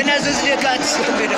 Yana zuzuye ka ci su bai da